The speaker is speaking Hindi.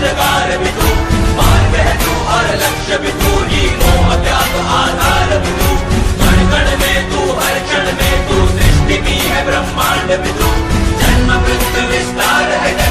मददगार भी तू मार्ग है तू और लक्ष्य भी तू ही अज्ञात आधार भी तू क्षण क्षण में तू, हर क्षण में तू, सृष्टि भी है ब्रह्मांड भी तू जन्म मृत्यु विस्तार है